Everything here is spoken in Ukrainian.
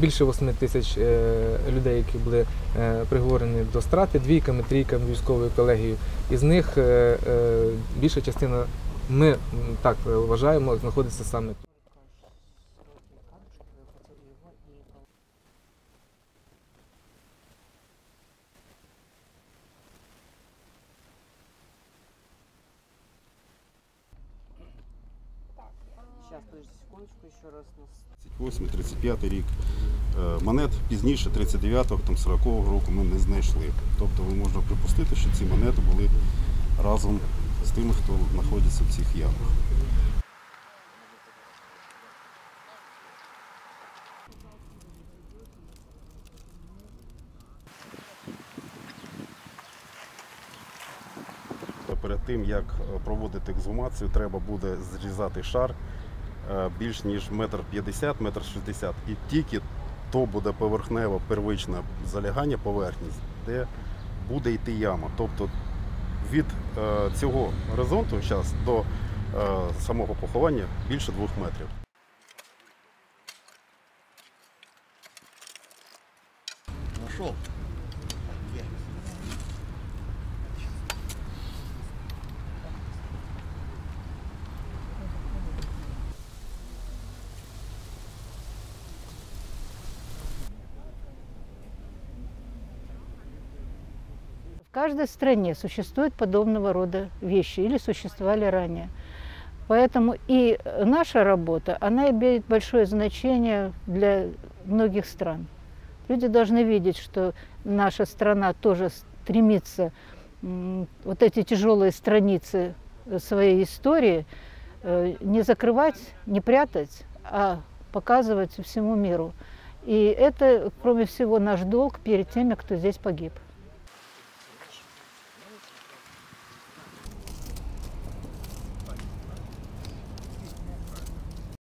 більше 8 тисяч е, людей, які були е, приговорені до страти двійками, трійками військовою колегією. Із них е, більша частина, ми так вважаємо, знаходиться саме тут. Подожди секундочку, еще раз нас 38-35 рік. Е, Монет пізніше 39-го, там 40-го року ми не знайшли. Тобто ви можна припустити, що ці монети були разом з тими, хто знаходиться в цих ямах. Перед тим, як е, проводити ексгумацію, треба буде зрізати шар більш ніж метр п'ятдесят, метр шістдесят. І тільки то буде поверхнево первичне залягання поверхні, де буде йти яма. Тобто від е, цього горизонту зараз до е, самого поховання більше двох метрів. Нашел. Каждой стране существуют подобного рода вещи или существовали ранее. Поэтому и наша работа, она имеет большое значение для многих стран. Люди должны видеть, что наша страна тоже стремится вот эти тяжелые страницы своей истории э, не закрывать, не прятать, а показывать всему миру. И это, кроме всего, наш долг перед теми, кто здесь погиб.